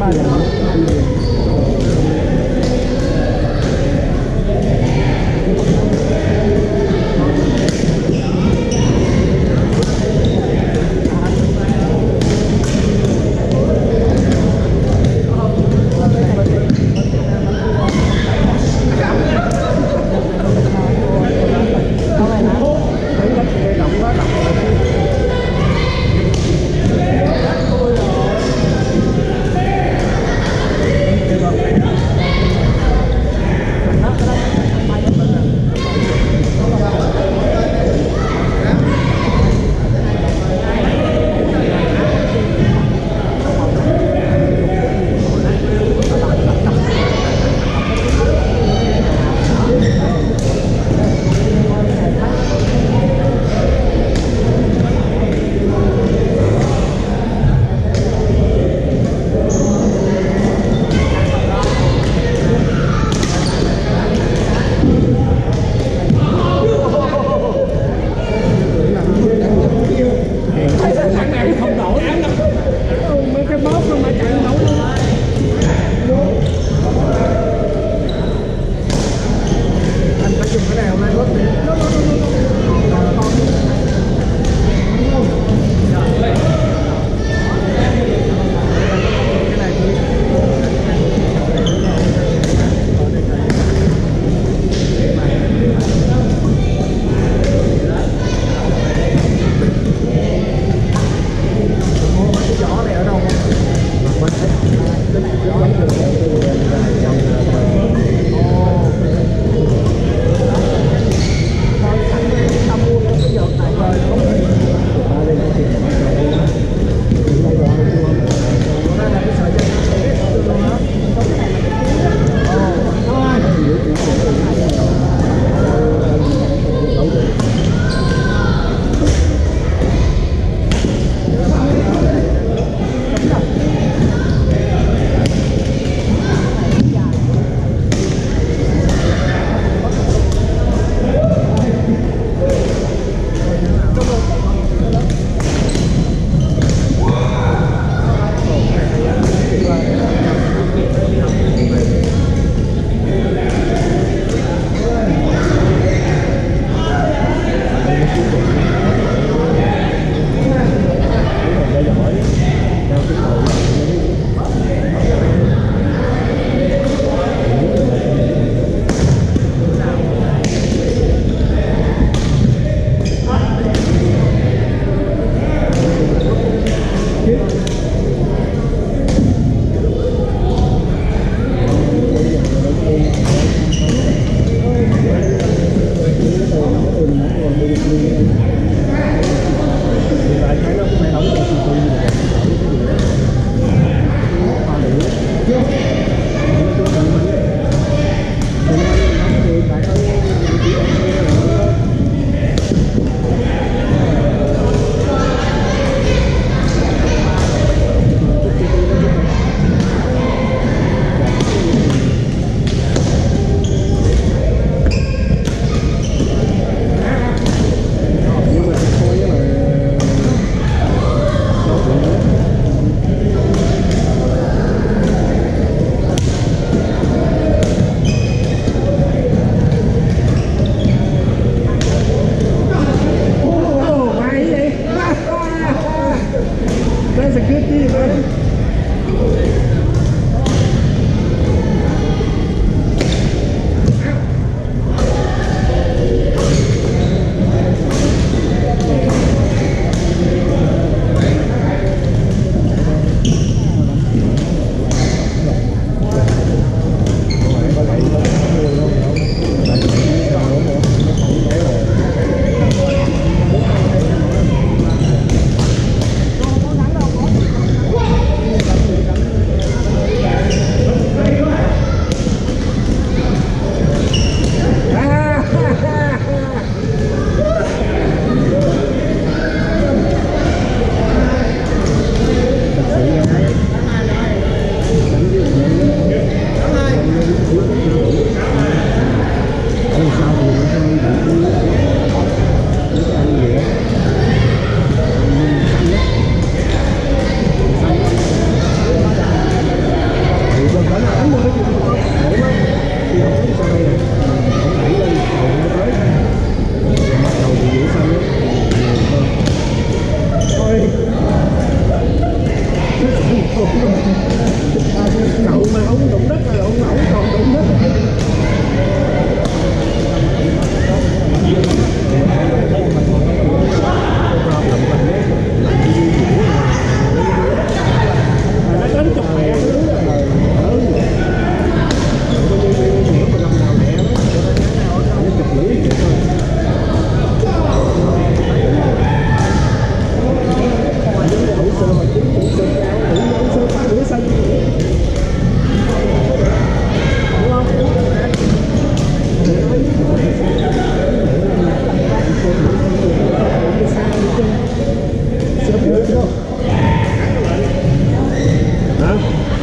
padre. cậu mà không đụng